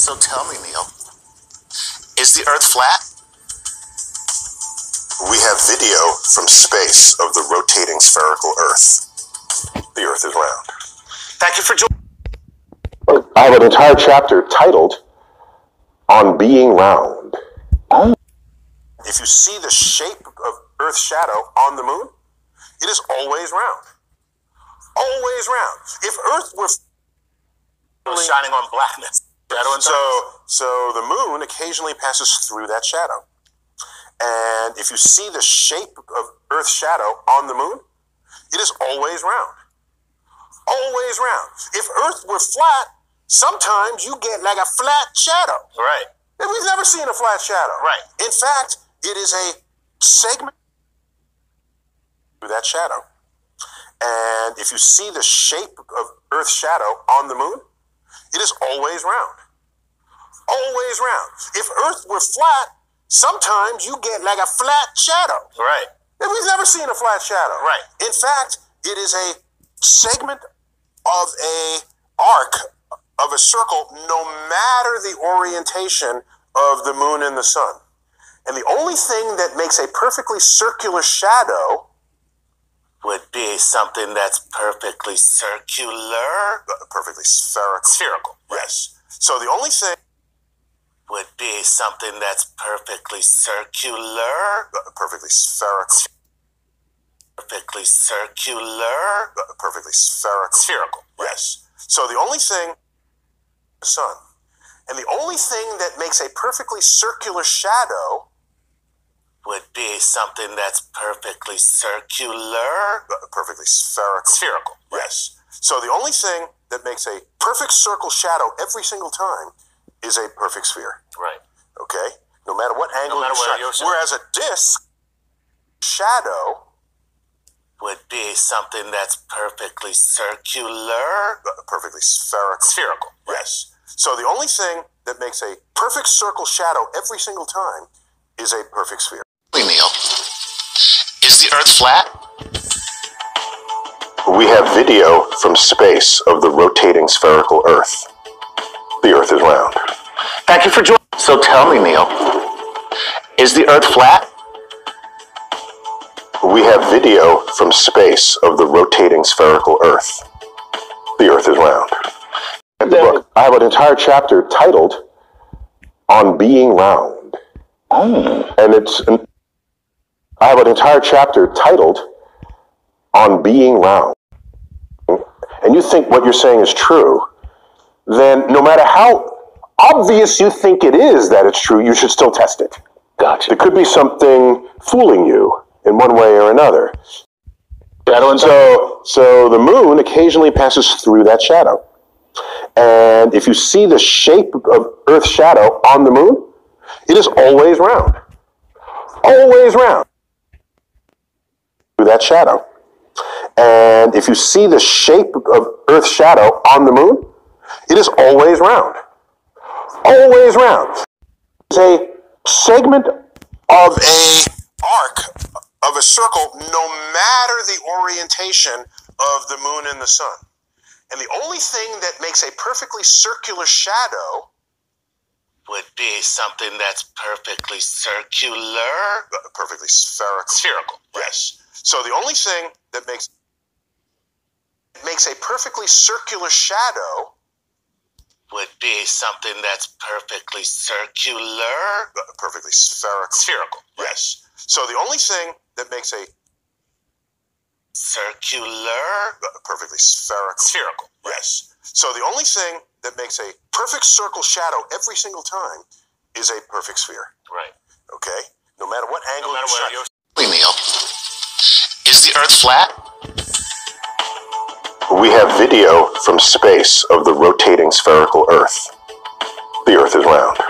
So tell me, Neil, is the Earth flat? We have video from space of the rotating spherical Earth. The Earth is round. Thank you for joining. I have an entire chapter titled On Being Round. If you see the shape of Earth's shadow on the moon, it is always round. Always round. If Earth were shining on blackness. Shadow and so, so the moon occasionally passes through that shadow. And if you see the shape of Earth's shadow on the moon, it is always round. Always round. If Earth were flat, sometimes you get like a flat shadow. Right. And we've never seen a flat shadow. Right. In fact, it is a segment of that shadow. And if you see the shape of Earth's shadow on the moon, it is always round. Always round. If Earth were flat, sometimes you get like a flat shadow. Right. And we've never seen a flat shadow. Right. In fact, it is a segment of a arc of a circle, no matter the orientation of the moon and the sun. And the only thing that makes a perfectly circular shadow Would be something that's perfectly circular. perfectly spherical. Spherical. Yes. So the only thing Would be something that's perfectly circular. uh, perfectly spherical. Perfectly circular. uh, perfectly spherical. Spherical. Yes. So the only thing the sun. And the only thing that makes a perfectly circular shadow be something that's perfectly circular. uh, perfectly spherical. Spherical. Yes. So the only thing that makes a perfect circle shadow every single time is a perfect sphere. Right. Okay? No matter what angle matter you where shine. you're shining. Whereas a disk shadow Would be something that's perfectly circular. uh, perfectly spherical. Spherical. Yes. So the only thing that makes a perfect circle shadow every single time is a perfect sphere. Neil, is the Earth flat? We have video from space of the rotating spherical Earth. The Earth is round. Thank you for joining. So tell me, Neil, is the Earth flat? We have video from space of the rotating spherical Earth. The Earth is round. Look, I have an entire chapter titled On Being Round. Oh. And it's an, I have an entire chapter titled On Being Round. And you think what you're saying is true, then no matter how obvious you think it is that it's true, you should still test it. Gotcha. There could be something fooling you in one way or another. Shadow and So, so the moon occasionally passes through that shadow. And if you see the shape of Earth's shadow on the moon, it is always round. Always round. Through that shadow. And if you see the shape of Earth's shadow on the moon, it is always round. Always round. It's a segment of a arc of a circle, no matter the orientation of the moon and the sun. And the only thing that makes a perfectly circular shadow Would be something that's perfectly circular. uh, perfectly spherical. Spherical. Yes. So the only thing that makes makes a perfectly circular shadow Would be something that's perfectly circular. perfectly spherical. Spherical. Yes. So the only thing that makes a Circular. perfectly spherical. Spherical. Yes. So the only thing that makes a perfect circle shadow every single time is a perfect sphere. Right. Okay? No matter what angle No matter you shine. you're. The Earth flat? We have video from space of the rotating spherical Earth. The Earth is round.